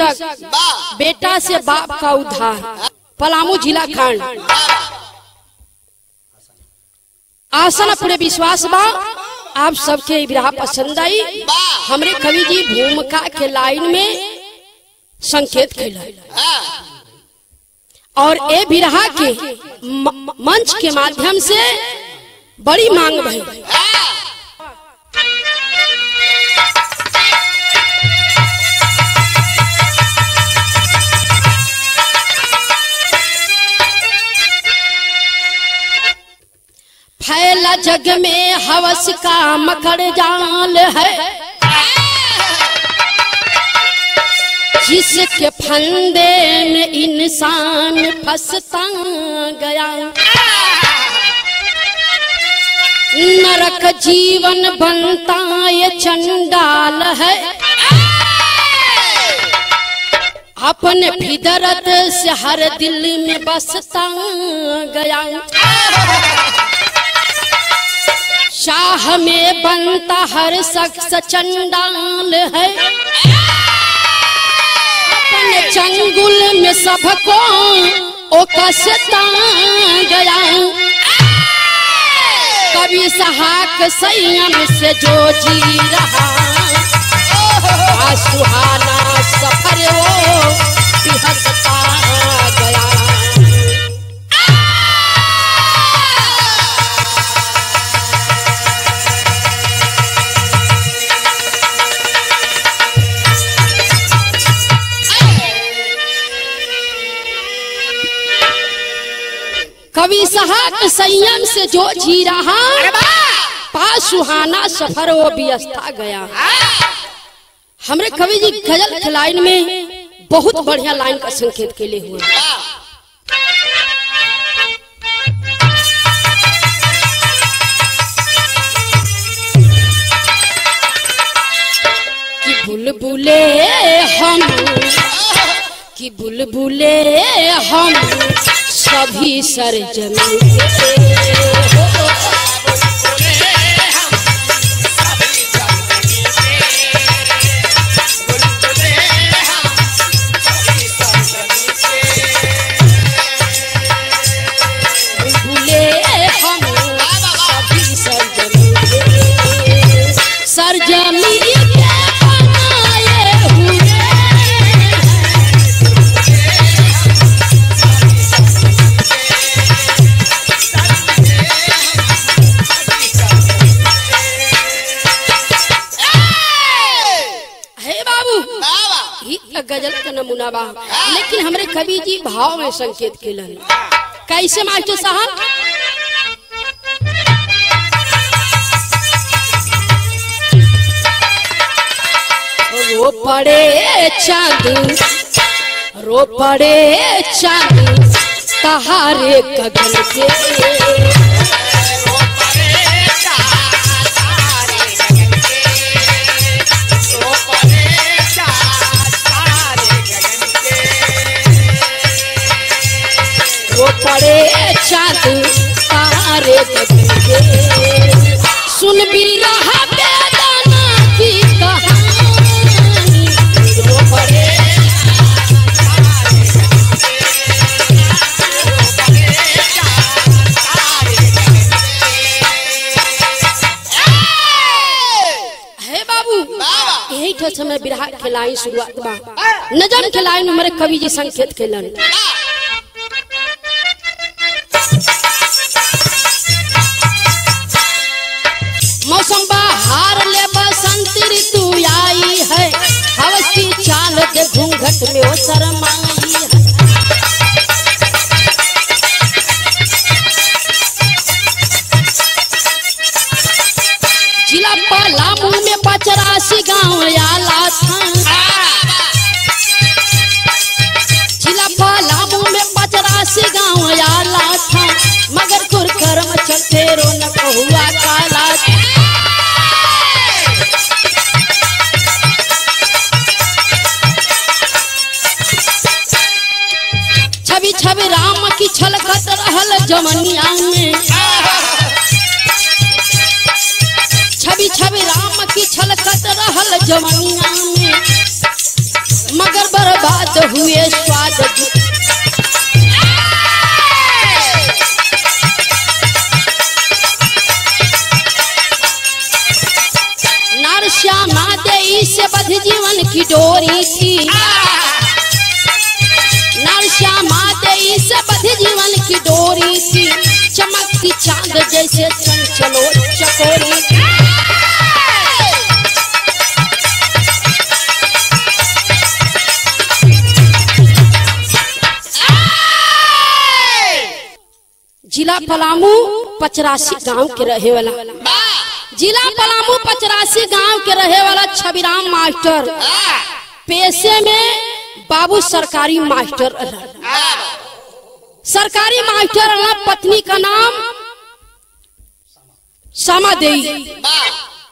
शीर्षक बेटा से बाप का उद्धार। पलामू जिला खंड। आसन अपने विश्वास बा, आप सबके बिरहा पसंद आई। हमरे कवि जी भूमिका के लाइन में संकेत कैला और ए बिरहा के मंच के माध्यम से बड़ी मांग भई फैला जग में हवस का मकड़ जाल है। जिसके फंदे में इंसान फंसता गया। नरक जीवन बनता ये चंडाल है। अपने फिदरत से हर दिल में बसता गया। शाह में बनता हर शख्स चंडाल है। अपने चंगुल में सबको ओ कसता गया। कभी सहाक संयम से जो जी रहा। सुहाना सफ़र वो कवि सहाक संयम से जो जी रहा पास सुहाना सफ़र वो बियस्ता गया। हमरे कवि जी गज़ल के लाइन में बहुत बढ़िया लाइन का संकेत के लिए हुए कि बुलबुले हम कि बुलबुले हम। सभी सर कवि भाव में संकेत केलन कैसे मास्टर साहब? रो पड़े चाँद, रो पड़े चाँद तहारे कगल के। पड़े चाँद तारे सुन भी रहा यही समय बिरहा लाइन शुरुआत बा। नज़र लाइन हमारे कवि जी संकेत केलन जिला पलामू में पचरासी गाँव आला जिला पलामू पचरासी गाँव के रहे वाला। जिला पलामू पचरासी गाँव के रहे वाला छबिराम मास्टर। पेशे में बाबू सरकारी मास्टर सरकारी मास्टर पत्नी का नाम श्यामा देई।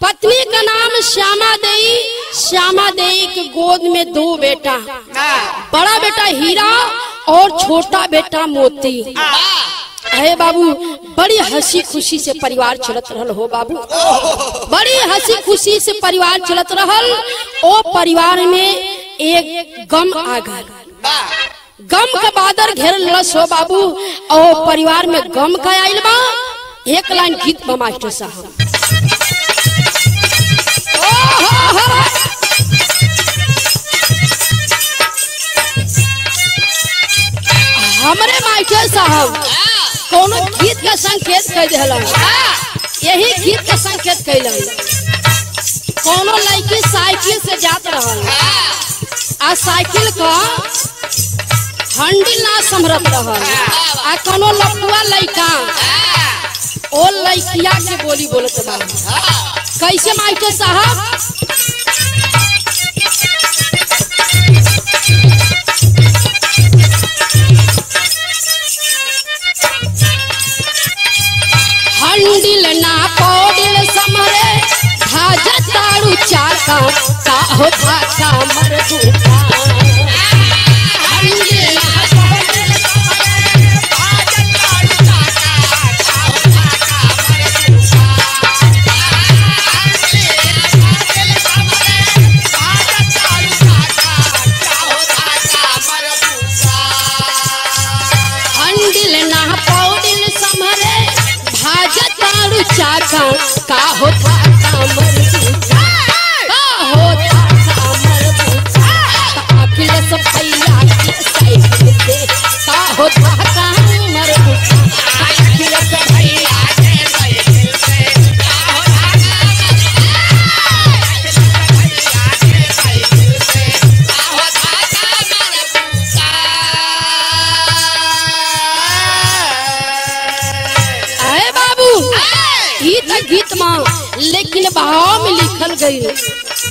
पत्नी का नाम श्यामा देई। श्यामा देई के गोद में दो बेटा। बड़ा बेटा हीरा और छोटा बेटा मोती। है बाबू, बड़ी हँसी खुशी से परिवार चलत रहल हो बाबू। बड़ी हँसी खुशी से परिवार चलत रहल, ओ परिवार में एक गम आ गल। गम का बादर घेर लस हो बाबू, और परिवार में गम का आइल बा। एक लाइन गीत बा मास्टर साहब। हमरे मास्टर साहब, कोनो गीत का संकेत कर दिलन यही गीत का संकेत कैलन कोनो लड़की साइकिल से जात रहल। आ साइकिल का हंडिल ना संभरत रहल। आ कोनो लपुआ लड़का ओ लड़किया के बोली बोलत बा। कैसे मास्टर साहब? हंडिल ना पौडिल समरे भाज ताड़ू चाका का हो चाका मर ई त गीत माँ। लेकिन भाव में लिखल गई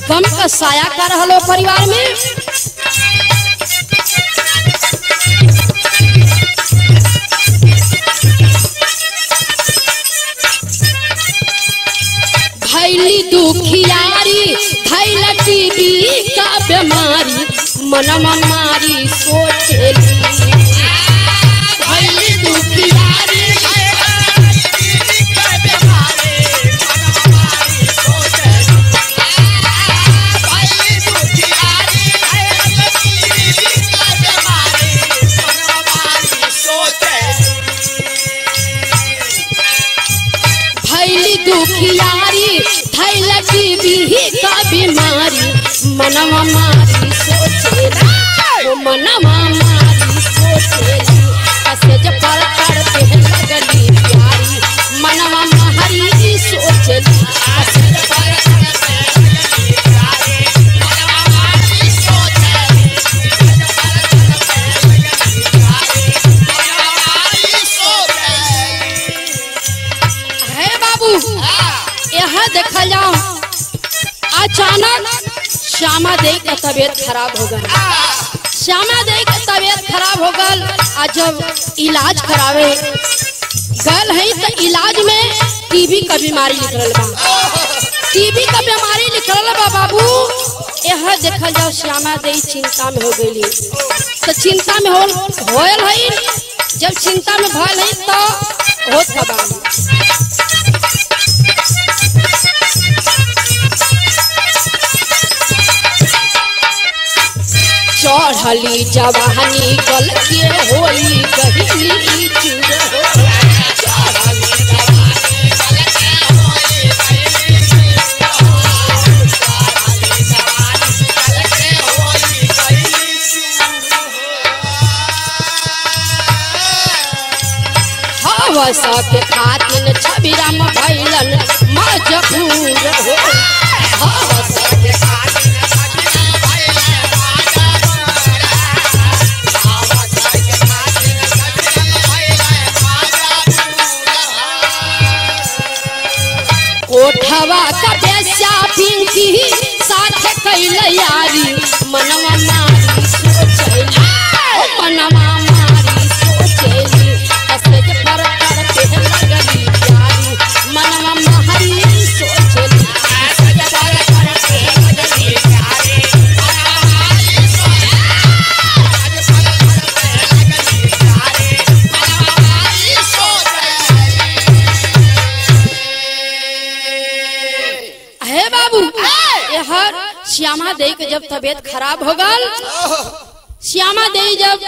गम का साया कर रहलो परिवार में। भैली दुखियारी भैल टीबी का बीमारी मनवा मारी सोचेली। का बीमारी मनवा मारी सोचे ओ मनवा मारी सोचेली। कसे श्यामा देवी का तबीयत खराब हो गया श्यामा देवी का तबीयत खराब हो गल आ जब इलाज करावे, गल है तो इलाज में टीबी का बीमारी निकलल बा। टीबी का बीमारी निकलल बा बाबू। यह देखल जाओ, श्यामा देवी चिंता में हो गई तो चिंता में हो, होयल है। जब चिंता में भयल है तो होत बा चढ़ली जवानी गल के होई गहिली चूर हो हवस के खातिन छबिराम भैलन मजबूर हो। कोठवा का बेस्या पिंकी साथ कैल यारी। मनवा जब तबीयत खराब हो गल श्यामा देवी जब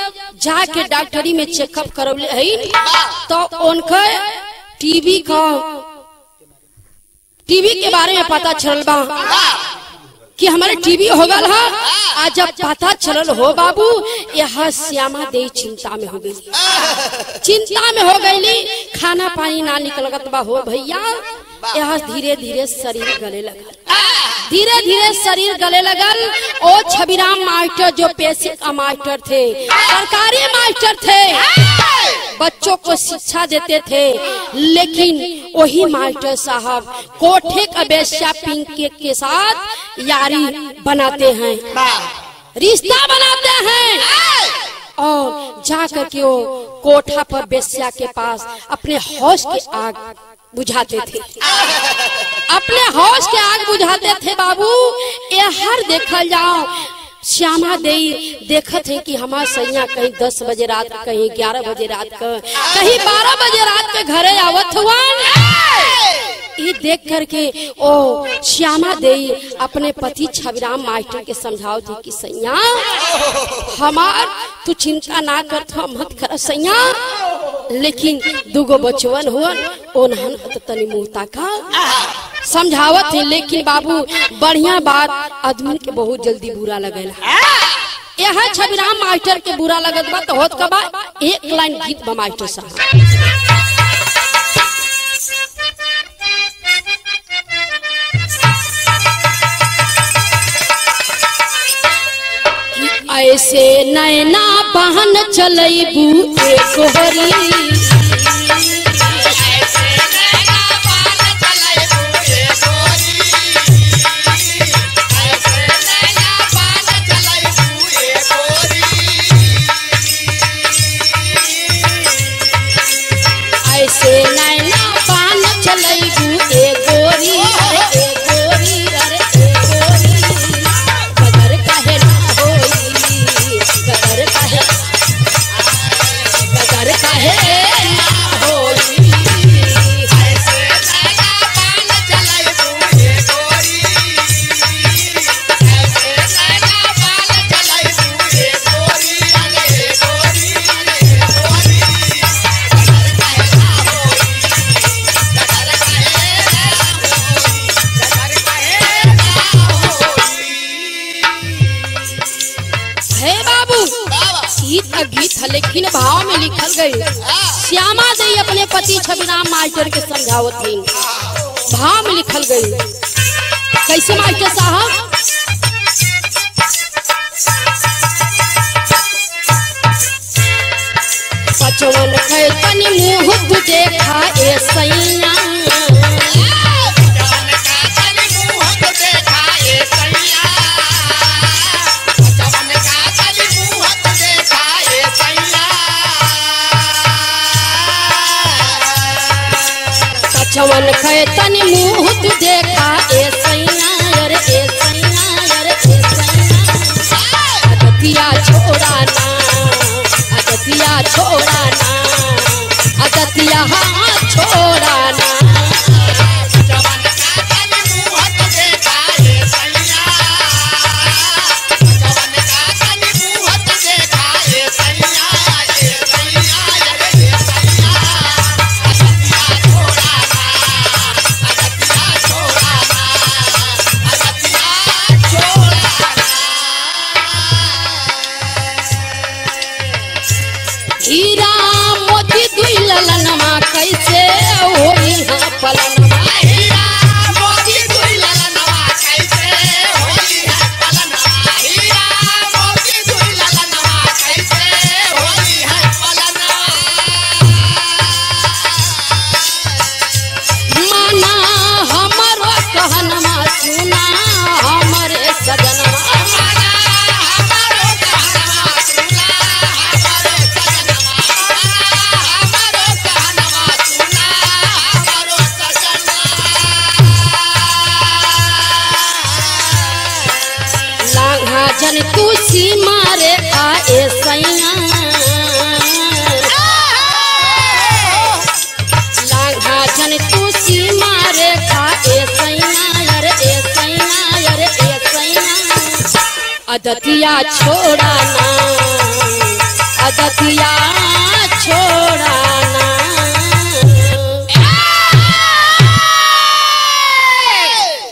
जाके डॉक्टरी में चेकअप करवले है तो उनका टीबी का, टीबी के बारे में पता चल बा कि हमारे टीबी हो गल है आज जब पता चलल हो बाबू, यह श्यामा देवी चिंता में हो गई। चिंता में हो गई खाना पानी ना निकलगत बा हो भैया। यह धीरे धीरे शरीर गले लगल। धीरे धीरे शरीर गले लगल। ओ छबिराम मास्टर जो पेशे का मास्टर थे सरकारी मास्टर थे। बच्चों को शिक्षा देते थे लेकिन वही मास्टर साहब कोठे का बेस्या पिंके के साथ यारी बनाते हैं। रिश्ता बनाते हैं। और जा करके वो कोठा पर बेस्या के पास अपने हौस की आग बुझाते थे। अपने हौस के आग बुझाते थे बाबू। ये हर देखल जाओ। श्यामा देई देखत है कि हमार सैया कहीं दस बजे रात, कहीं ग्यारह बजे रात कहीं बारह बजे रात के घरे आवत हुआ ये देख करके ओ, श्यामा देई अपने पति छविराम मास्टर के समझाओ थी कि सैया। हमार तू चिंता ना कर मत कर सैया। लेकिन दुगो बचवन हुअन ओनहन तनी मुँह ताका समझावत है, लेकिन बाबू, बढ़िया बात आदमी के बहुत जल्दी बुरा लगेला। यहाँ छबिराम मास्टर के बुरा लगत बा तो होत का बा एक लाइन गीत बा मास्टर साहब। ऐसे नैना बहन चलैबू एक हरी मास्टर के समझावत हैं भाव में लिखल गई। कैसे माइक साहब? पचवन है तनी देखा ए सैया पचवन खे तनी मुहूत देखा, ए सैया अरे ए सैया अरे ए सैया अदतिया छोड़ाना अदतिया छोड़ाना अदतिया हाँ छोड़ाना अदतिया छोड़ाना अदतिया छोड़ाना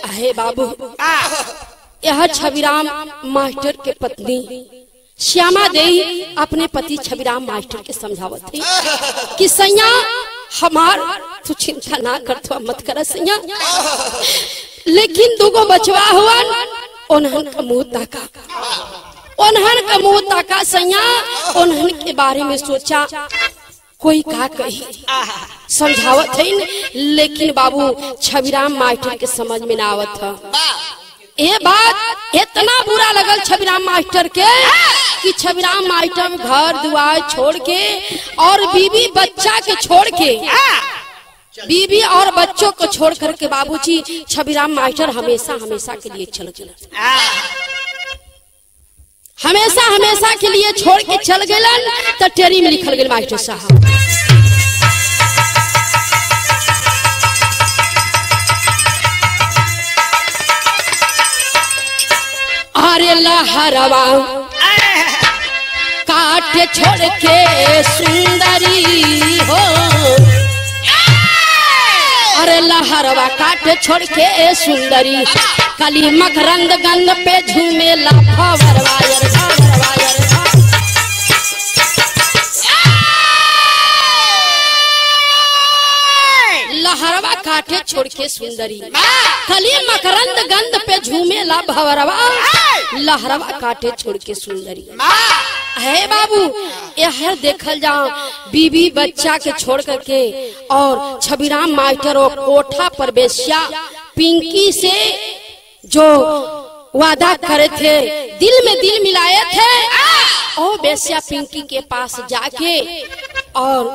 अहे बाबू, यह छविराम मास्टर के पत्नी। श्यामा देवी अपने पति छविराम मास्टर के समझावत थी कि सैया, हमार तू चिंता ना कर मत कर सैया। लेकिन दुगो बचवा हुआ उन्हन का मुँह ताका। उन्हन का मुँह ताका सैया, उन्हन के बारे में सोचा, कोई का कही। समझावत है लेकिन बाबू छविराम मास्टर के समझ में ना आवत था ये बात, इतना बुरा लगल छबिराम मास्टर के, कि छबिराम मास्टर घर दुआर छोड़ के और बीबी बच्चा के छोड़ के बीबी और बच्चों को छोड़ करके बाबूजी छबिराम मास्टर हमेशा हमेशा के लिए चल गए। हमेशा हमेशा के लिए छोड़ के चल गलन तो टेरी में लिखल गए मास्टर साहब। अरे लहरवा काट छोड़ के सुंदरी हो। लहरवा काटे छोड़ के सुंदरी। कली मकरंद गंध पे भा- लहरवा काटे छोड़ के सुंदरी। कली मकरंद गंध पे झूमेला भवरवा लहरवा काटे छोड़ के सुंदरी। है बाबू? यह देखल जाओ। बीबी बच्चा के छोड़ करके और छबीराम मास्टर और कोठा पर बेस्या पिंकी से जो वादा करे थे, दिल में दिल मिलाए थे और बेस्या पिंकी के पास जाके और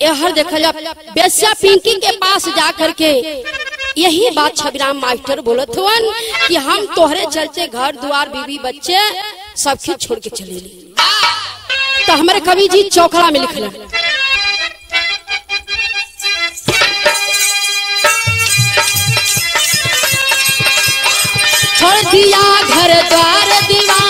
यह देखल जा बेस्या पिंकी के पास जा करके यही बात छबिराम मास्टर बोलत हुवन कि हम तोहरे चलते घर द्वार बीबी बच्चे सबके छोड़ के चले ली तो हमारे कवि जी चौखड़ा में लिखना छोड़ दिया घर द्वार दीवार।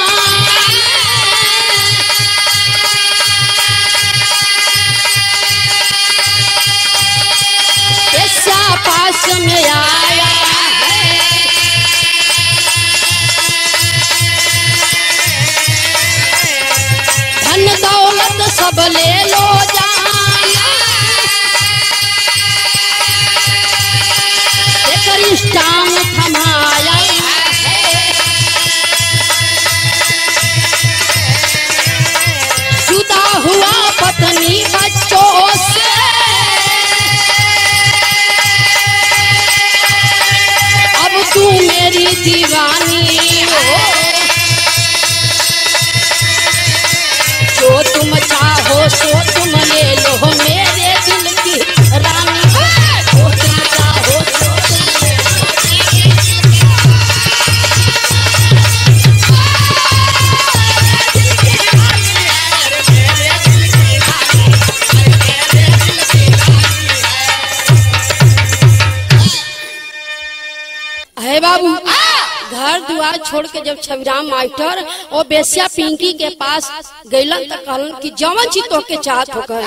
छोड़ के जब छविराम मास्टर और बेसिया पिंकी के पास गैलन तो कहलन कि जवन चीज़ तो के चाहत होकर।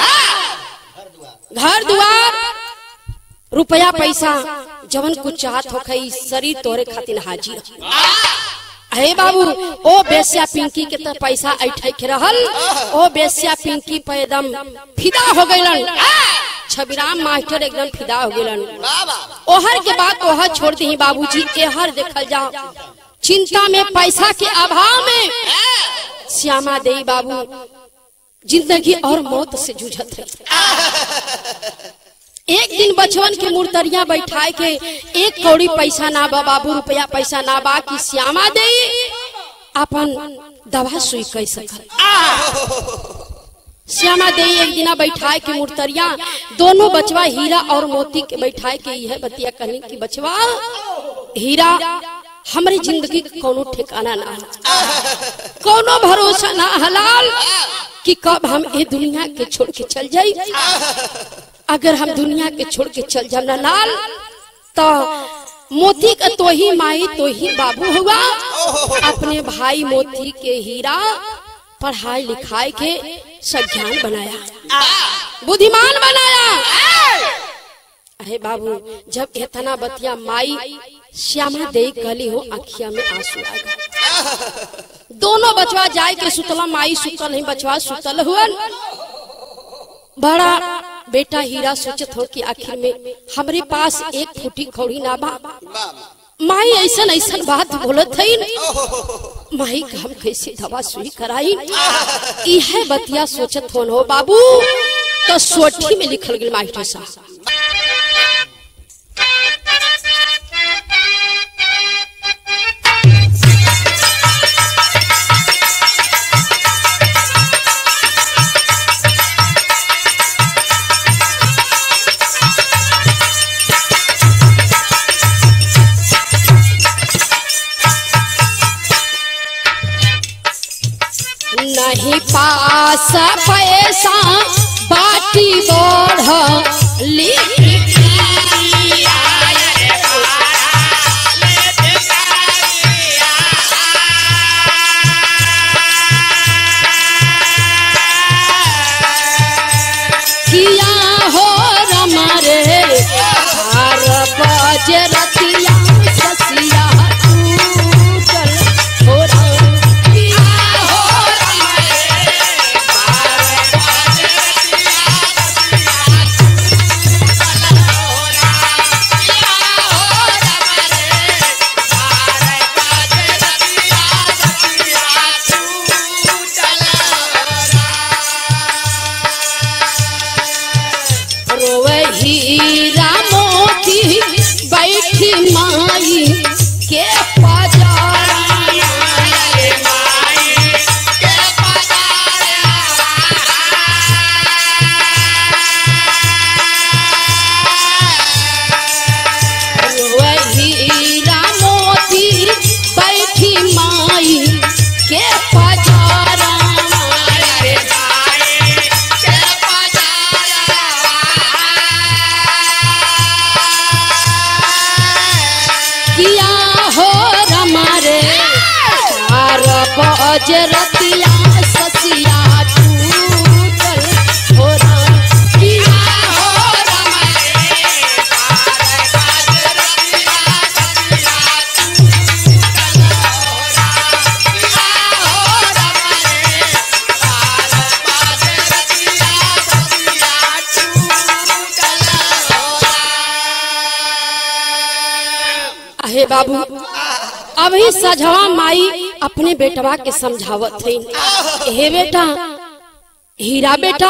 घर दुआर, रुपया पैसा, जवन कुछ चाहत ई शरीर तोरे खातिर हाजिर। हे बाबू, ओ बेसिया पिंकी के तो पैसा ऐठे के रहल, ओ बेसिया पिंकी पे एकदम फिदा हो गइलन। छबिराम मास्टर एकदम फिदा हो गइलन। ओहर के बाद ओहर छोड़ दी बाबूजी, एहर देखल जाओ चिंता में पैसा के अभाव में। श्यामा देई बाबू ज़िंदगी और मौत से जूझत है। एक दिन बचवन के मुर्तरिया बैठाए के एक कौड़ी पैसा ना बा बाबू रुपया पैसा ना बा कि श्यामा देई अपन दवा सुई कह सकल। श्यामा देई एक दिना बैठाए के मुर्तरिया दोनों बचवा हीरा और मोती के बैठाए के यह बतिया कहनी कि बचवा हीरा हमारी ज़िंदगी कोनो ठिकाना ना। कोनो भरोसा ना हलाल कि कब हम ये दुनिया के छोड़ के चल जाई। अगर हम दुनिया के छोड़ के चल जाना लाल तो मोती का तो ही माई तो ही बाबू हुआ। अपने भाई मोती के हीरा पढ़ाई लिखाई के सज्ञान बनाया। बुद्धिमान बनाया। अरे बाबू, जब इतना बतिया माई श्यामा दे गली हो, अखिया में आँसू आ गए दोनों बचवा जाए के सुतला माई सुतल नहीं बचवा सुतल हुअन बड़ा बेटा हीरा सोचत हो कि आखिर में हमरे पास एक फूटी खौड़ी ना बा। माई ऐसन ऐसन बात बोलत है। माई का हम कैसे दवा सुई कराई? यह बतिया सोचत हो बाबू तो सोठी में लिखल गेल मास्टर साहब। पास पैसा। बज बेटवा के समझावत है हे बेटा, हीरा बेटा,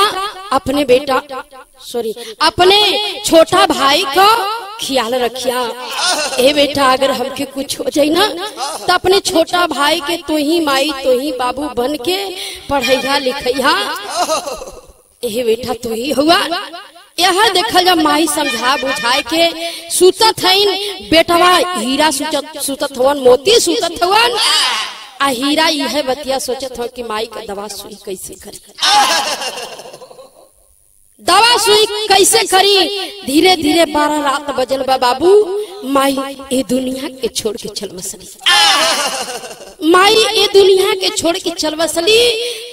अपने बेटा सॉरी अपने छोटा भाई का ख्याल रखिया। ए बेटा, अगर हमके कुछ हो जाई ना तो अपने छोटा भाई के तो ही माई तो ही बाबू बन के पढ़ैया लिखैया ए बेटा, तू ही हुआ। यह देखल जब माई समझा बुझाए के सुतत है बेटवा हीरा सुतत हवन, मोती सुतत हवन। आ यह बतिया सोचत हो कि माई का दवा सुई कैसे करी? दवा सुई कैसे करी? धीरे धीरे बारह रात बजल बा बाबू। माई ये दुनिया के छोड़ के चल बसली। माई ये दुनिया के छोड़ के चल बसली।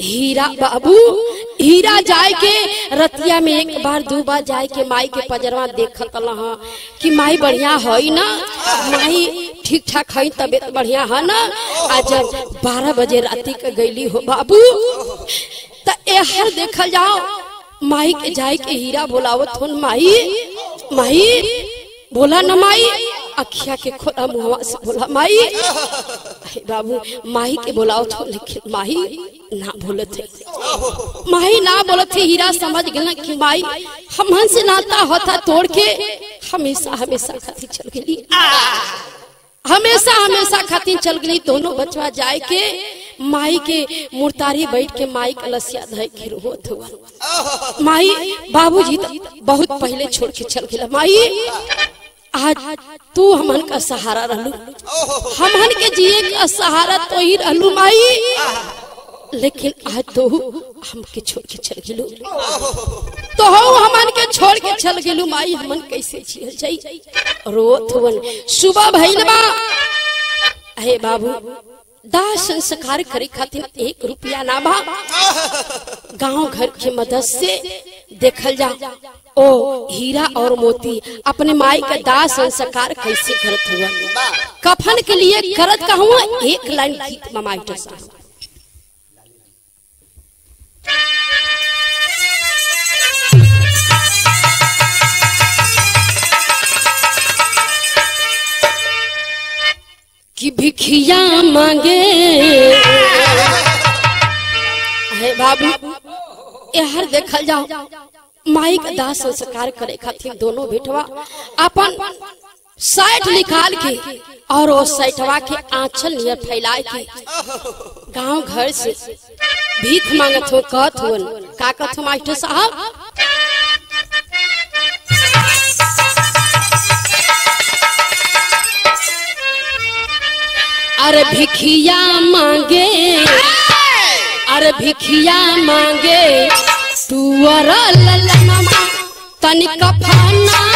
हीरा बाबू, हीरा जाए के रतिया में एक बार दो बार जाए के माई के पजरवा देख कि माई बढ़िया हई ना? माई ठीक ठाक है तबियत बढ़िया है ना? आ जब बारह बजे राती के गईली हो बाबू, त एहर देखल जाओ माई के जाए के हीरा बोलावत होन, माई माई, बोला न माई। अखिया के खोला मुहवा से बोला, माई। बाबू, माई के बोलावत हो लेकिन माई ना बोलत है। माई ना बोलत है, हीरा समझ गए कि माई हमन से नाता होता तोड़ के हमेशा हमेशा खातिर चल गई हमेशा हमेशा खातिर चल गई दोनों बचवा जाए के माई के मुर्तारी बैठ के माई का लसिया धय के रोत हुआ। माई बाबूजी जी बहुत पहले छोड़ के चल गया माई आज तू हमन का सहारा रहलू। हमन के जिए का सहारा तो ही रहलू माई। लेकिन आज तो हमके छोड़ के चल गेलू। तो हो हमन के छोड़ के चल गेलू माई हमन कैसे जियल जाई? रोत हुवन सुबह भइल बा अहे बाबू दाह संस्कार करे खातिर एक रुपया ना बा। गाँव घर के मदद से देखल जा। ओ हीरा और मोती अपने माई का दाह संस्कार कैसे करत हुआ कफन के लिए करत कहूँ एक लाइन गीत मास्टर साहब। कि भिखिया मांगे। है बाबू यार देखल जाओ माई का दाह संस्कार करे खातिर दोनों बेटवा अपन साइट निकाल के और वो साइटवा के आंचल नियर फैलाए के गाँव घर से भीख मांगत हो, कहत हो का कहत हो, मास्टर साहब। अरे भिखिया मांगे, अरे भिखिया मांगे, तू तुअर ललनमा तनिक फाना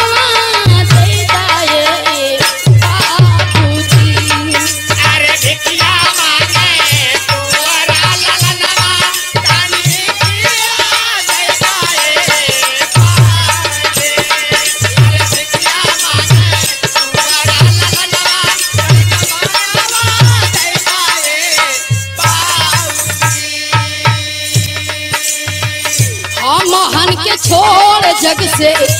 कैसे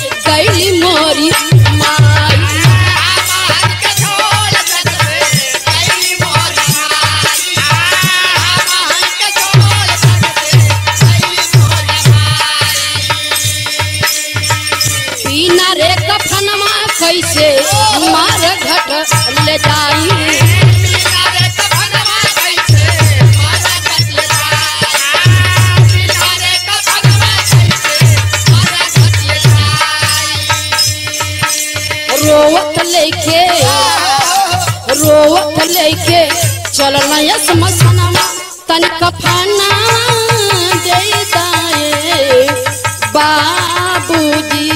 चल बाबूजी।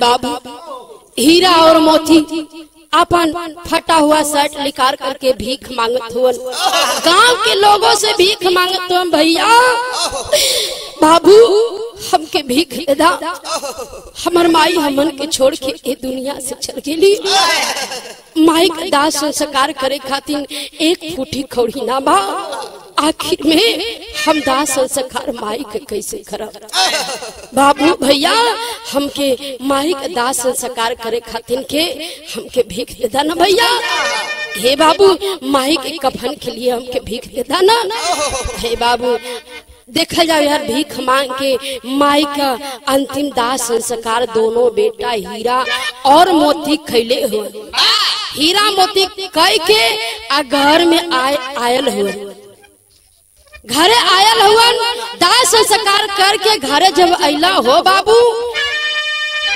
बाबू, हीरा और मोती अपन फटा हुआ शर्ट निकाल करके भीख मांगत हुअन गाँव के लोगों से भीख मांगत हुअन भैया। बाबू हमके भीख दे हमर माई हमन के छोड़ के ए दुनिया से चल गेली। माई के दाह संस्कार करे खातिर एक फूटी खौड़ी ना बा। आखिर में हम दाह संस्कार माई के कैसे करब? बाबू भैया, हमके माई के दाह संस्कार करे खातिर के हमके भीख दे ना भैया। हे बाबू माई के कफन के लिए हमके भीख दा ना। हे बाबू देखा जाओ यार, भीख मांग के माई का अंतिम दाह संस्कार दोनों बेटा हीरा और मोती खैले हुए। हीरा मोती कह के आ घर में आय आयल हुए। घरे आयल हुआ दाह संस्कार करके घरे जब अला हो बाबू,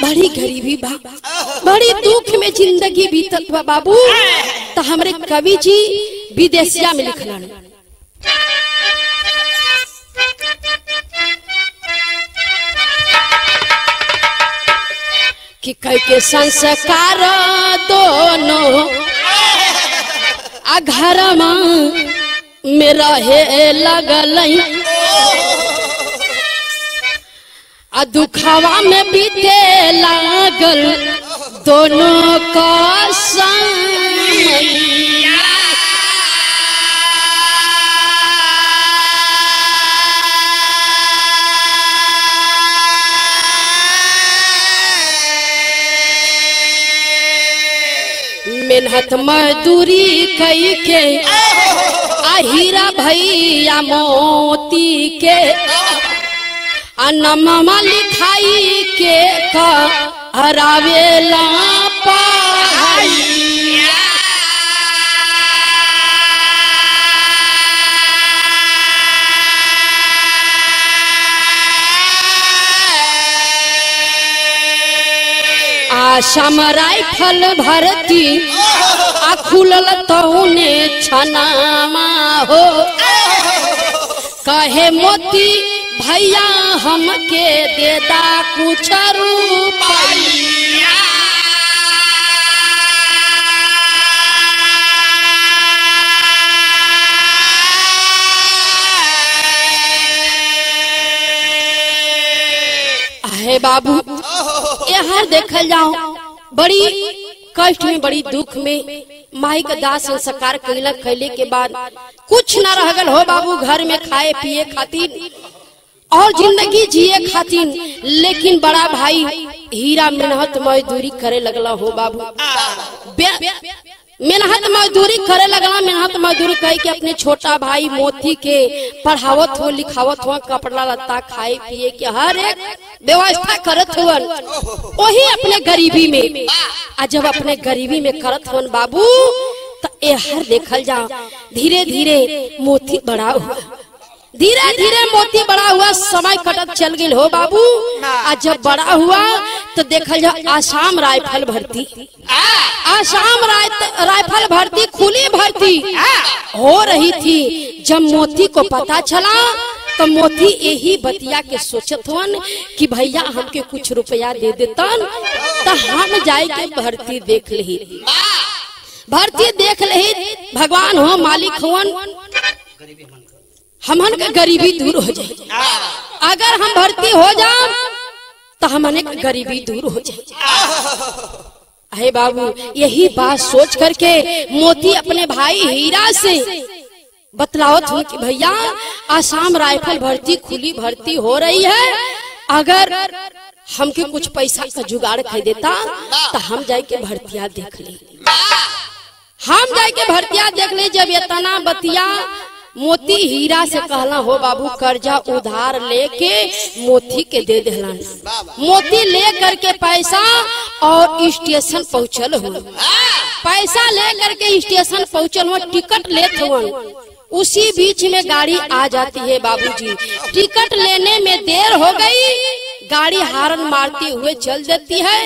बड़ी गरीबी बा, बड़ी दुख में ज़िंदगी बीतत बा बाबू। तो हमरे कवि जी विदेशिया में लिखलन। कि कह के संस्कार दोनों। आ घर में रहे लगल आ दुखवा में बीते लागल दोनों का समय मेहनत मजदूरी कई के आ हीरा भैया मोती के। आ नममा लिखाई के का हरावेला पाई आशम राइफल भरती। आ खुलल तौने छनामा हो। कहे, मोती भैया हमके देदा कुछ रुपैया। है बाबू यहाँ देखल जाओ। बड़ी कष्ट में, बड़ी दुख में माई का दाह संस्कार कैला कैले के बाद कुछ न रह हो बाबू, घर में खाए, पिए खातिर और ज़िंदगी जिए खातिर लेकिन बड़ा भाई हीरा मेहनत मजदूरी करे लगला हो बाबू। मेहनत मजदूरी करे लगा मेहनत मजदूरी कह के अपने छोटा भाई मोती के पढ़ावत हो, लिखावत हो, कपड़ा लत्ता खाए, पिए, के हर एक व्यवस्था करत हुआ वही अपने गरीबी में। आ जब अपने गरीबी में करत हुआ बाबू तो ये हर देखल जा धीरे धीरे मोती बड़ा हुआ धीरे धीरे मोती बड़ा हुआ, समय कटत चल गई हो बाबू, आ जब बड़ा हुआ तो देखल जा, आसाम राइफल भर्ती। आसाम राइफल भर्ती खुली भर्ती। हो रही थी। जब मोती को पता चला तो मोती यही बतिया के सोचत हन कि भैया हमके कुछ रुपया दे देतन तो हम जाए के भर्ती देख ली भर्ती देख ली भगवान हो मालिक हुवन। हमन के गरीबी दूर हो जाए। अगर हम भर्ती हो जाए तो हमने के गरीबी दूर हो जाए। अरे बाबू यही बात सोच करके मोती अपने भाई हीरा से बतलाओ हूँ कि भैया आसाम राइफल भर्ती खुली भर्ती हो रही है। अगर हमके कुछ पैसा का जुगाड़ कर देता तो हम जाए के भर्तिया देख ली हम जाए के भर्तिया देख ली जब इतना बतिया मोती हीरा से कहला हो बाबू कर्जा उधार लेके मोती के दे देलन मोती ले करके पैसा और स्टेशन पहुँचल हो पैसा ले करके स्टेशन पहुँचल हो टिकट लेत हुवन उसी बीच में गाड़ी आ जाती है बाबूजी। टिकट लेने में देर हो गई गाड़ी हारन मारते हुए चल देती है।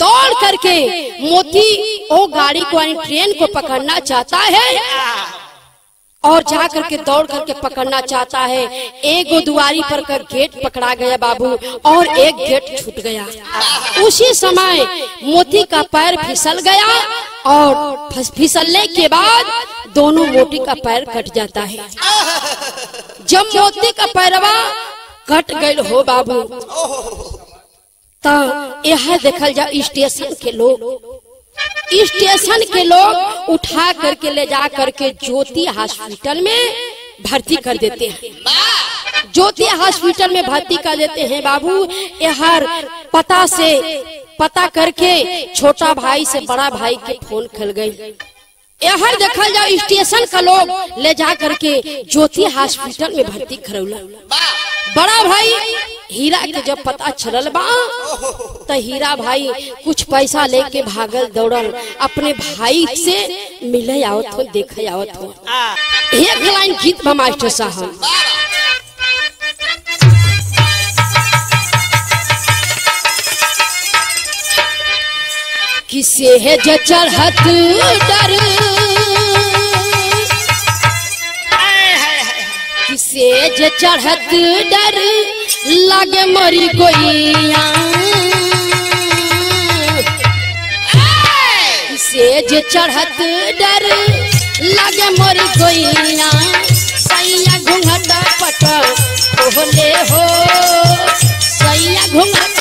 दौड़ करके मोती वो गाड़ी को ट्रेन को पकड़ना चाहता है। और जा करके दौड़ करके पकड़ना चाहता है। एक गो दुआरी पर का गेट पकड़ा गया बाबू, और एक गेट छूट गया। उसी समय मोती का पैर फिसल गया, और फिसलने के बाद दोनों मोती का पैर कट जाता है। जब मोती का पैरवा कट गए हो बाबू त यह देखल जा स्टेशन के लोग स्टेशन के लोग उठा करके ले जा करके ज्योति हॉस्पिटल में भर्ती कर देते हैं। ज्योति हॉस्पिटल में भर्ती कर देते हैं बाबू। यहाँ पता से, पता करके छोटा भाई से बड़ा भाई के फ़ोन खल गई। यहर देखल जाओ, स्टेशन का लोग ले जा करके ज्योति हॉस्पिटल में भर्ती करौला बड़ा भाई, हीरा के जब पता चलल बा तो हीरा भाई कुछ पैसा लेके भागल दौड़ल, अपने भाई से मिले आवत हो, देखे आवत हो। एक लाइन गीत मास्टर साहब। किसे है जो चढ़त, डर किसे जे चढ़त डर लागे मरी गोइया सेज चढ़त डर लागे मरी गोइया सैया घूंघट पट खोले हो। सैया घूंघट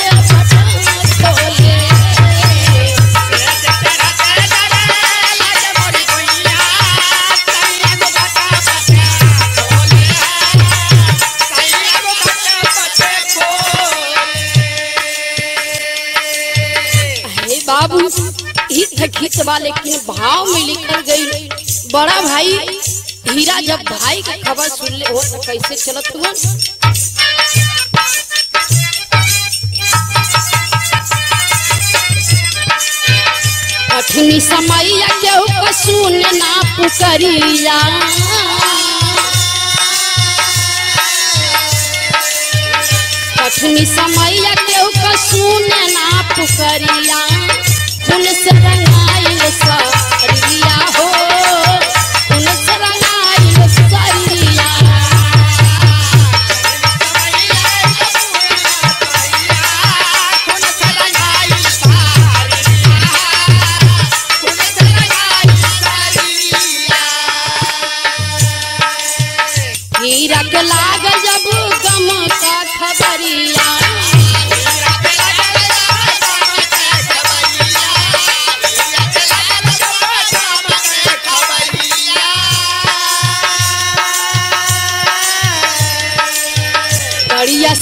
ही गीत बा लेकिन भाव में लिखल गई। बड़ा भाई, हीरा जब भाई का खबर सुन ले, हो तो कैसे चलत हुआ? कठिनी समैया केहू सुन ना पुकरिया कठिनी समैया केहू सुन ना पुकरिया हीरा के लागल जब गम का खबरिया।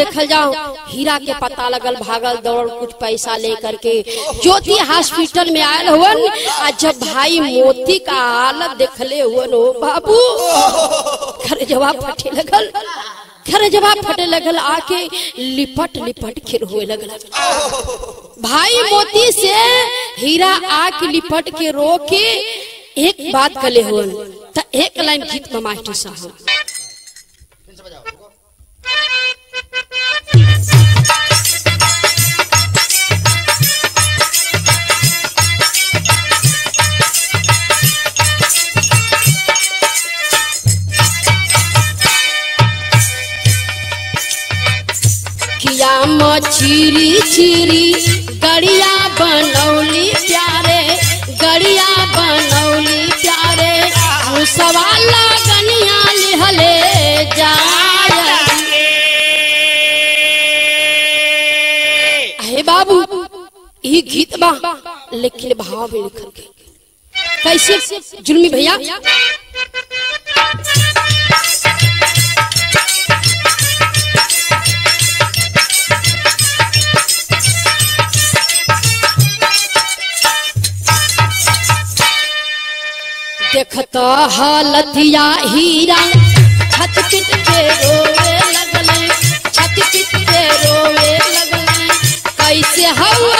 देखल जाओ, हीरा के पता लगल, भागल दौड़ कुछ पैसा लेकर के ज्योति हॉस्पिटल में आयल हुवन, आ जब भाई मोती का हालत देखले हुवन हो बाबू। खरे जवाब फटे लगल खरे जवाब फटे लगल, आके लिपट लिपट के रोए लगल। भाई मोती से हीरा आके लिपट के रो के एक बात कले त एक लाइन गीत मास्टर साहब। किया मछरी छिरी गड़िया बनौली प्यारे गड़िया ये गीत बा लेकिन भाव में लिखल गई। कैसे? जुलमी भैया? देखता हालतिया हीरा छत पिट के रोवे लगले छत पिट के रोवे लगले, कैसे हवा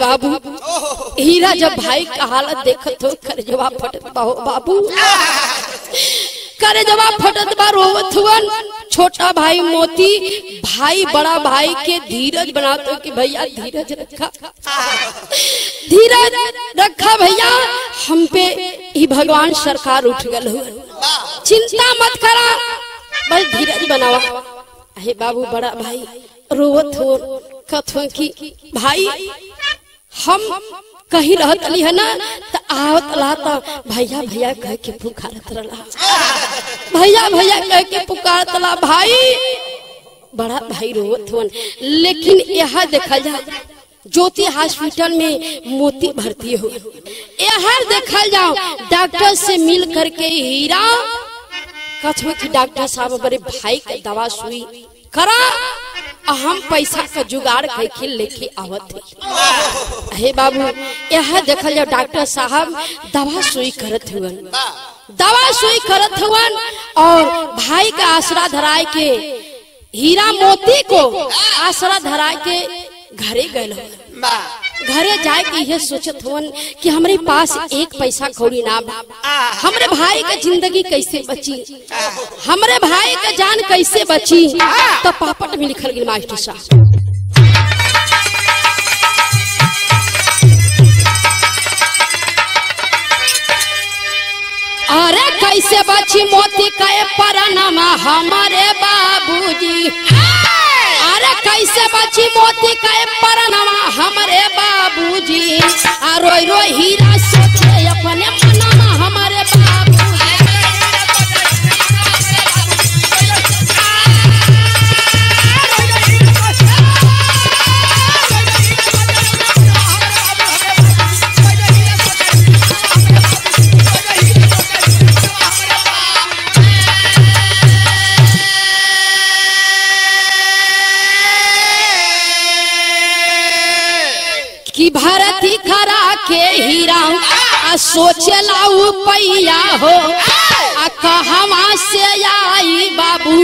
बाबू, हीरा जब भाई का हालत देखत हो, कर जवाब फटत हो बाबू। करे जवाब फटत बा रोवत हुवन छोटा भाई मोती भाई बड़ा भाई के धीरज बनाते हो कि भैया धीरज रखा। धीरज रखा भैया। हम पे ही भगवान सरकार उठ गल चिंता मत करा। बस धीरज बनावा अहे बाबू बड़ा भाई। रोवत हो कथ कि भाई हम कहीं रहत रही है ना तो आवत रहा भैया भैया कह के पुकारत रहा भैया भैया कह के पुकारत भाई बड़ा भाई रोवत हुन लेकिन यहाँ देखा जा, ज्योति हॉस्पिटल में मोती भर्ती हो। यहाँ देखा जाओ डॉक्टर से मिल करके हीरा। कथो कि डॉक्टर साहब बड़े भाई का दवा सुई करा हम पैसा का जुगाड़ करके लेके आवत है हे बाबू, यहाँ देखल जाओ डॉक्टर साहब दवा सुई करत हुवन दवा सुई करत हुवन और भाई का आसरा धराए के हीरा मोती को आसरा धरा के घरे गए घरे जाए के ये सोचत हुन कि हमरे पास एक पैसा कौड़ी ना बा। हमरे भाई के ज़िंदगी कैसे बची? हमरे भाई के जान कैसे बची? तो पापट में लिखल गई मास्टर साहब। अरे कैसे बची मोती के परनमा हमारे बाबूजी? अरे कैसे बची मोती के परनमा हमारे बाबूजी? रोई रोई हीरा सोचे अपने मनमा हीरा सोचला पैया हो। कहवा से आई बाबू?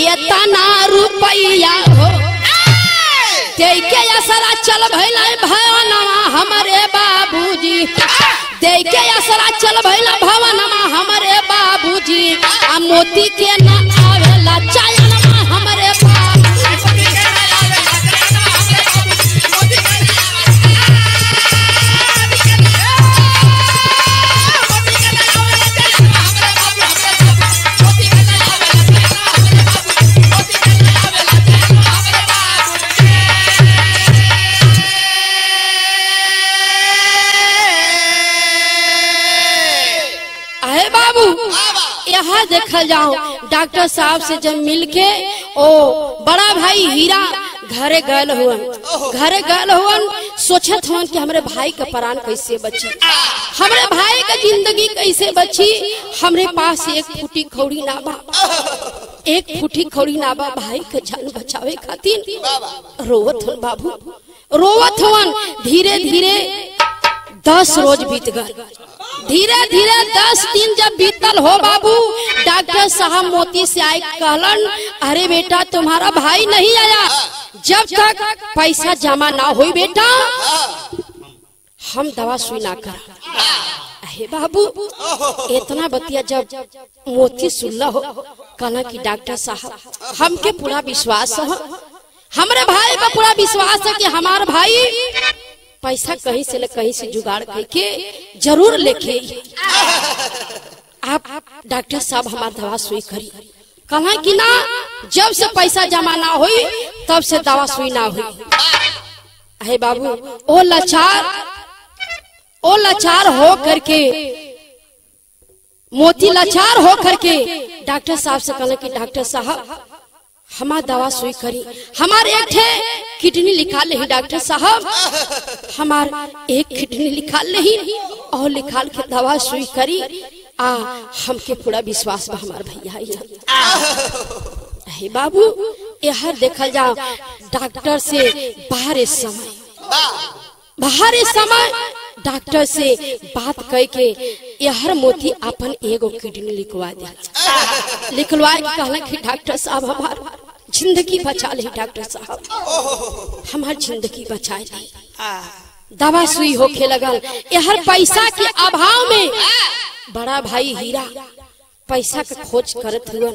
इतना रुपैया हो। देके असरा चल भैल भवनमा हमारे बाबूजी। देके असरा चल भैल भवनमा हमारे बाबूजी। आ मोती के न यहाँ देखल जाओ डॉक्टर साहब से जब मिलके, ओ, बड़ा भाई हीरा, घरे गल हुअन। घरे गल हुअन, सोचत हुअन कि हमरे भाई का प्राण कैसे बची। हमरे भाई का ज़िंदगी कैसे बची। हमरे पास एक फूटी खौड़ी ना बा एक फूटी खौड़ी ना बा भाई का जान बचावे खातिर रोवत हुन बाबू। रोवत हवन धीरे धीरे दस रोज बीत गए। धीरे धीरे दस दिन जब बीतल हो बाबू, डॉक्टर साहब मोती से आए कहलन, अरे बेटा, तुम्हारा भाई नहीं आया। जब तक पैसा जमा ना हो बेटा, हम दवा सुई ना कर बाबू, इतना बतिया जब मोती सुनला हो कहला कि डॉक्टर साहब, हमके पूरा विश्वास है। हमरे भाई का पूरा विश्वास है कि हमार भाई पैसा कहीं से कहीं से जुगाड़ करके ज़रूर लेके आप डॉक्टर साहब हमार दवा सुई करी कहा कि ना, जब से पैसा जमा ना हुई, तब से दवा सुई ना हुई। अहे बाबू, ओ लाचार ओ लाचार हो करके, मोती लाचार हो करके डॉक्टर साहब से कहले कि डॉक्टर साहब हमार दवा सुई करी। हमार एक थे किडनी निकाल ले डॉक्टर साहब। हमार एक किडनी निकाल ले और निकाल के दवा सुई करी। आ, हमके पूरा विश्वास बा हमार भैया यहाँ। बाबू यहर देखल जाओ डॉक्टर से बाहर समय। बाहर समय डॉक्टर से बात कह के यहर मोती अपन एगो किडनी लिखवा दे लिखवा के कहला कि डॉक्टर साहब, हमार ज़िंदगी बचा ले डॉक्टर साहब। हमार ज़िंदगी बचा ले। दवा सुई होके लगल। यहर पैसा के अभाव में बड़ा भाई हीरा पैसा के खोज करत हुआ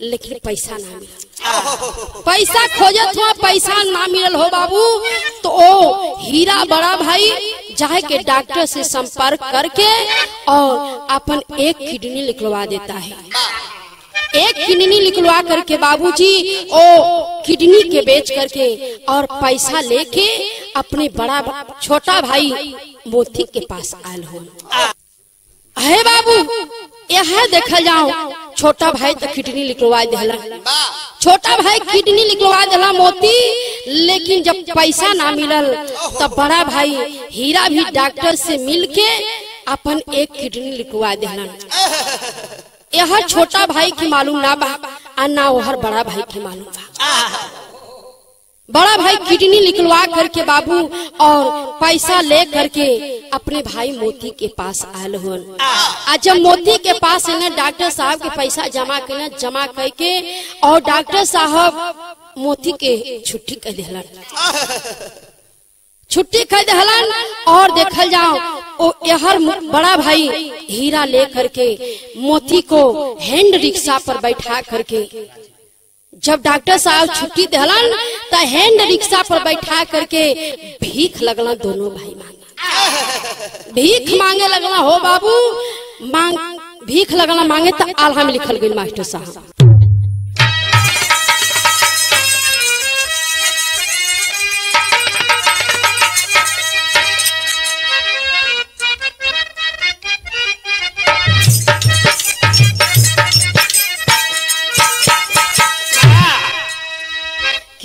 लेकिन पैसा ना मिला पैसा खोजत हुआ पैसा ना मिलल हो बाबू। तो ओ हीरा बड़ा भाई जाए के डॉक्टर से संपर्क करके और अपन एक किडनी निकलवा देता है। एक किडनी निकलवा करके बाबूजी ओ किडनी के बेच करके और पैसा लेके अपने बड़ा छोटा भाई मोती के पास आयल हो। है बाबू यह देखल जाओ छोटा भाई तो किडनी निकलवा दिला छोटा भाई किडनी निकलवा दिला मोती, लेकिन जब पैसा ना मिलल, तब बड़ा भाई हीरा भी डॉक्टर से मिल के अपन एक किडनी निकलवा दिला यह छोटा भाई की मालूम ना बा ना वहर बड़ा भाई की मालूम बा। बड़ा भाई किडनी निकलवा करके बाबू और पैसा ले करके अपने भाई मोती के पास आयल आ जब मोती के पास है डॉक्टर साहब के पैसा जमा कर जमा करके और डॉक्टर साहब मोती के छुट्टी कर दिलन छुट्टी कर दिलन और देखल जाओ, ओ यहर बड़ा भाई हीरा ले करके मोती को हैंड रिक्शा पर बैठा करके जब डॉक्टर साहब छुट्टी दिलन तो हैंड रिक्शा पर बैठा करके भीख लगल दोनों भाई मांगे भीख मांगे लगल हो बाबू मांग भीख लगल मांगे तो आल्हा में लिखल गई मास्टर साहब।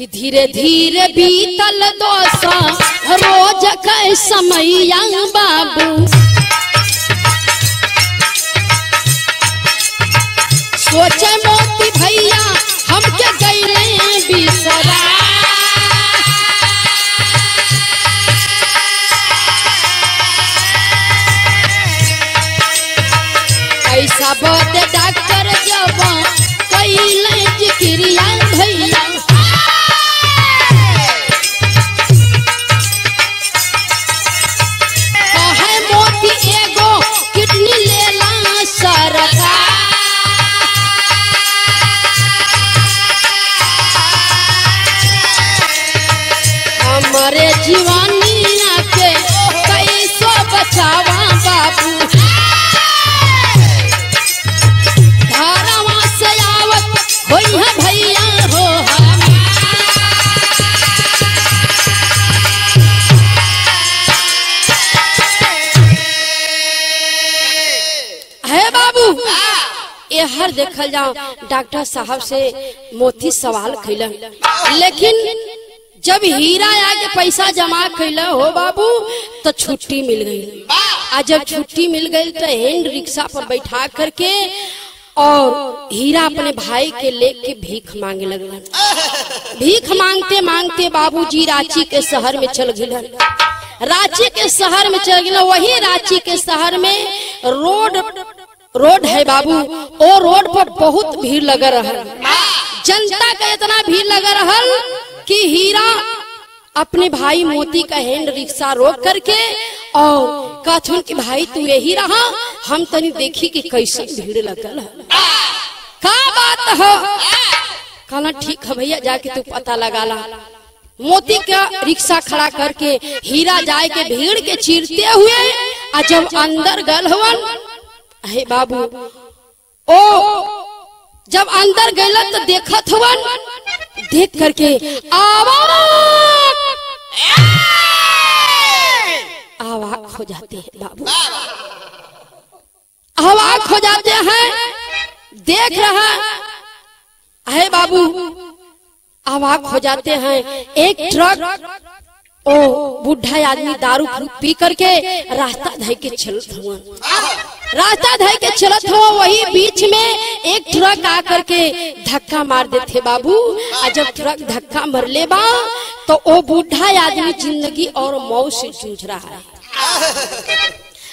कि धीरे धीरे बीतल दोसा रोज के समैया बाबू। सोचे मोती भैया गईले बिसरा। ऐसा बात डॉक्टर जब कैले जिक्रिया भैया। हर देखल जाओ, डॉक्टर साहब से मोती सवाल कैलन लेकिन जब हीरा आके पैसा जमा कैला हो बाबू तो छुट्टी मिल गई। आ जब छुट्टी मिल गई तो हैंड रिक्शा पर बैठा करके और हीरा अपने भाई के लेके भीख मांगे लगलन भीख मांगते मांगते बाबूजी रांची के शहर में चल गिलन रांची के शहर में चल गिलन वही रांची के शहर में रोड रोड है बाबू ओ रोड पर बहुत भीड़ लगा रहा जनता का इतना भीड़ लगा रहा कि हीरा अपने भाई मोती का हैंड रिक्शा रोक करके और कहथुन कि भाई तू यही रहा हम तनी देखी कि कैसे भीड़ लगल है का बात है? कहना ठीक है भैया जाके तू पता लगा ला। मोती का रिक्शा खड़ा करके हीरा जाए के भीड़ के चीरते हुए जब अंदर गल हवन हे बाबू, ओ, जब अंदर गैला तो देखत हवन देख करके आवाज़ आवाक हो जाते हैं बाबू। आवाक हो जाते हैं, देख रहा है। बाबू आवाक हो जाते हैं। एक ट्रक ओ, बुढ़ा आदमी दारू पी करके रास्ता धय के चलत हुआ रास्ता धय के चलत हुआ वही बीच में एक ट्रक आकर के धक्का मार देते बाबू। और जब ट्रक धक्का मर ले बा तो वो बुढ़ा आदमी ज़िंदगी और मौत से जूझ रहा है।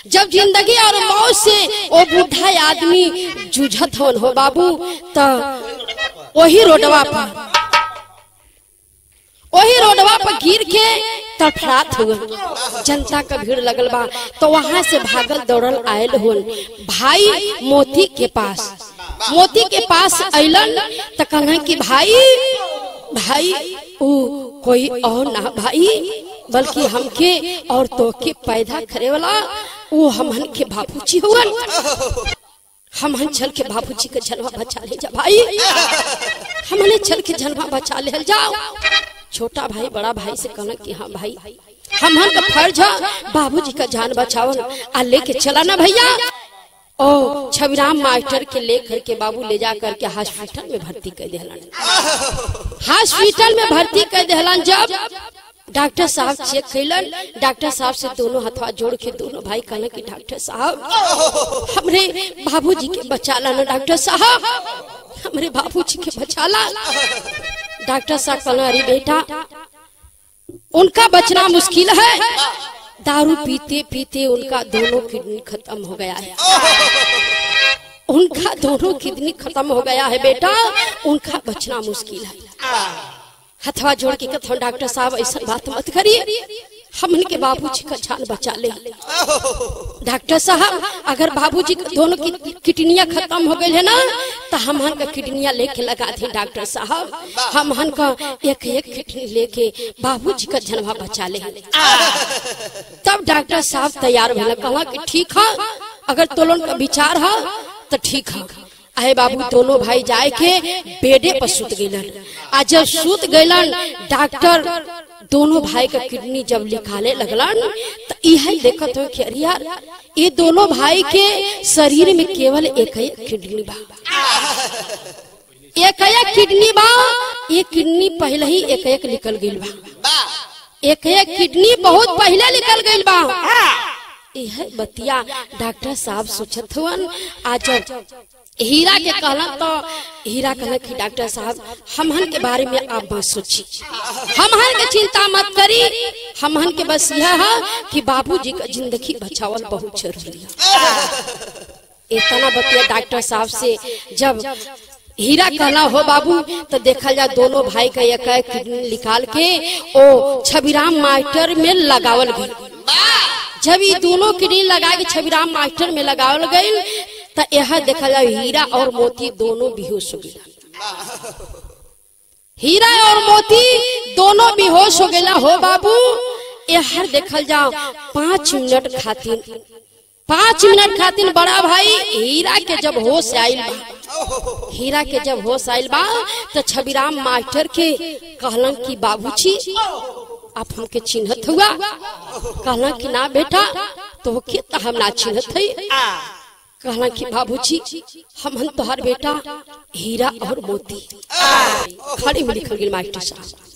जब ज़िंदगी और मौत से वो बुढ़ा आदमी जूझत हो बाबू तो वही रोडवा पर वही रोडवा पर गिर के तड़फड़ात हुए। जनता का भीड़ लगल बा। तो वहाँ से भागल दौड़ल आयल हुन भाई मोती के पास। मोती के पास अलन तो कहना कि, भाई भाई, ऊ कोई और ना भाई। बल्कि हमके और तो के पैदा करे वाला वो हमन के बाबूजी हुवन। हमन चल के बाबूजी के जलवा बचा ले जा, भाई। हमने चल के जलवा बचा ले जाओ। छोटा भाई, बड़ा भाई से कहना कि हाँ भाई, हम हम का फ़र्ज़ है, बाबूजी का जान बचावन, आ लेके चला ना भैया। ओ छविराम मास्टर के लेकर के बाबू ले जा करके हॉस्पिटल में भर्ती कर दिलन हॉस्पिटल में भर्ती कर दिलन जब। डॉक्टर साहब चेक कैलन डॉक्टर साहब से दोनों हथवा जोड़ के दोनों भाई कहना कि डॉक्टर साहब, हमरे बाबूजी के बचाला ना डॉक्टर साहब। हमरे बाबूजी के बचा बचाला। डॉक्टर साहब कहना अरे बेटा, उनका बचना मुश्किल है। दारू पीते पीते उनका दोनों किडनी खत्म हो गया है। उनका दोनों किडनी खत्म हो गया है बेटा, उनका बचना मुश्किल है। हथवा जोड़ के कथो डॉक्टर साहब, ऐसा बात मत करिए। हमन के बाबूजी का जान बचा ले। डॉक्टर साहब, अगर बाबूजी दोनों की किडनियाँ खत्म हो गई है ना तो हमहन का किडनियाँ लेके लगा दी, डॉक्टर साहब। हमहन का एक एक किडनी लेके बाबूजी का जनवा बचा ले। तब डॉक्टर साहब तैयार भेल कहा कि ठीक है, अगर तोलन का विचार है तो ठीक है। अहे बाबू, दोनों भाई जाए के बेडे पर सुत गलन आ जब सुत गलन डॉक्टर दोनों भाई का किडनी जब निकाले, लगलन तो यह देखत हो कि अरे यार, ये दोनों भाई के शरीर में केवल एक ही किडनी बा। एक एक किडनी बा, ये किडनी पहले ही एक एक निकल गई बा। एक एक किडनी बहुत पहले निकल गई बा। यह बतिया डॉक्टर साहब सोचत हुवन आज हीरा के कहला तो हीरा कहला कि डॉक्टर साहब हमहन के बारे में आप मत सोची। हमहन के चिंता मत करी। हमहन के बस यह है कि बाबूजी का ज़िंदगी बचावल बहुत ज़रूरी है। इतना बतिया डॉक्टर साहब से जब हीरा कहना हो बाबू तो देखा जाए दोनों भाई का एक किडनी निकाल के ओ छबिराम मास्टर में लगावल गई जब ये दोनों किडनी लगा के छबिराम मास्टर में लगावल गई तो यह देखा जाए हीरा और मोती दोनों बेहोश हो गया हीरा और मोती दोनों बेहोश हो गया हो बाबू यह देखल जाओ, पाँच मिनट खातिर, पाँच मिनट खातिर बड़ा भाई हीरा के जब होश आयल बा। हीरा के जब होश आयल बा तो छबिराम मास्टर के कहलन कि, बाबूजी, आप हमके चिन्हत हुआ? कहला कि, ना बेटा तो के हम ना चिन्हत है कहला कि बाबूजी हम तोहर बेटा, हीरा और मोती। खड़ी में लिखल गई मास्टर साहब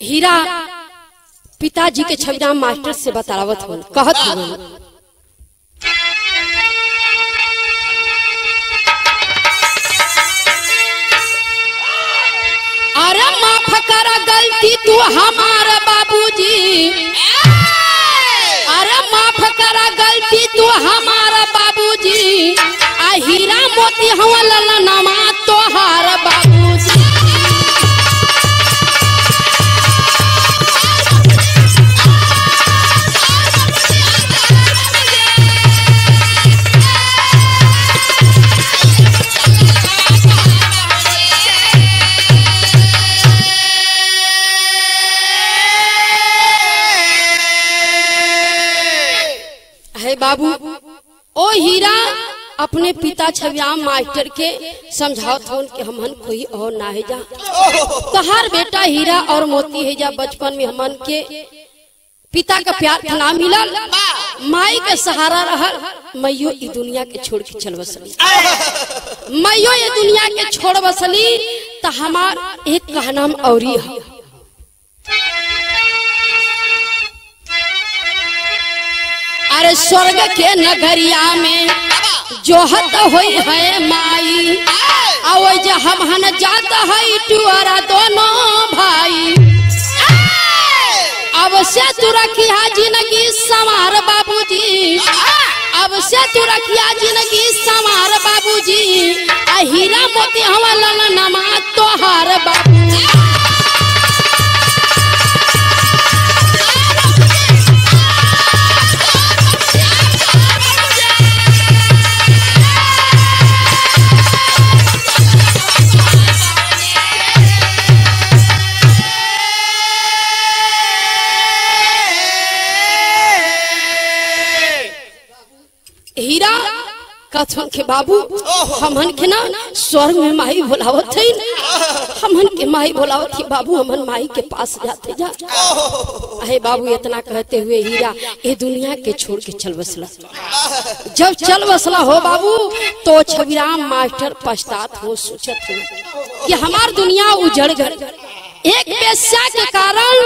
हीरा पिताजी के छविराम मास्टर से बतावत हो कहत हो अरे माफ़ कर, गलती तू हमारा बाबूजी। अरे माफ़ कर, गलती तू हमारा बाबूजी। आ हीरा मोती हवा ललनमा तोहार बाबूजी। अपने पिता छवियाम मास्टर के समझावत हो कि हमन कोई और ना है जा तहार बेटा हीरा और मोती है जा बचपन में हमन के पिता का प्यार ना मिलल माई के सहारा रहल मैयो ई दुनिया के छोड़ के चल बसली। मैयो ये दुनिया के छोड़ बसली तो हमार एक कहनाम औरी है। अरे स्वर्ग के नगरिया में जोहत होई है माई आओ जे हम हन जात है टुअरा दोनों भाई। अब से तू रखिया ज़िंदगी संवार बाबूजी, अब से तू रखिया ज़िंदगी संवार बाबूजी। आ हीरा मोती हम ललनमा तोहार बाबू। हीरा कथन के बाबू हमन के ना स्वर्ग में माई बोलावत है हमन के माई बोलावत है बाबू हमन माई के पास जाते जा। अहे बाबू इतना कहते हुए हीरा ये दुनिया के छोड़ के चल बसला। जब चल बसला हो बाबू तो छविराम मास्टर पछतात हो सोचत हो। कि हमार दुनिया उजड़ गल एक बेस्या के कारण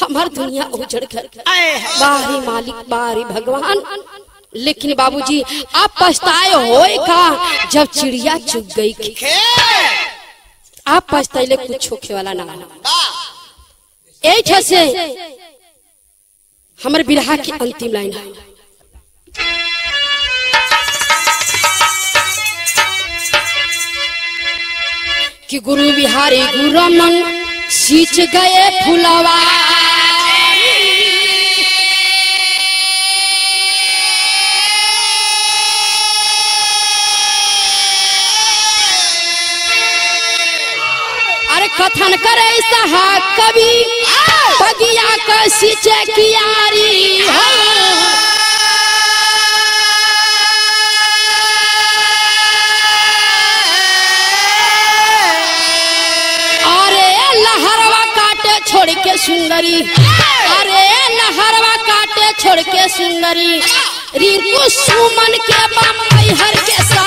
हमार दुनिया उजड़ गल बाहरी मालिक बाहरी भगवान। लेकिन बाबूजी, आप पछताए होए का जब चिड़िया चुग गई की आप पछताइले कुछ होखे वाला ना। से हमर बिरहा की अंतिम लाइन है। कि गुरु बिहारी गुरु रमन सींच गए फुलवा। कथन करे सहा कवि। बगिया का सींचे कियारी। अरे लहरवा काटे छोड़ के सुंदरी। अरे लहरवा काटे छोड़ के सुंदरी। रिंकू सुमन के बम्बई हर के सा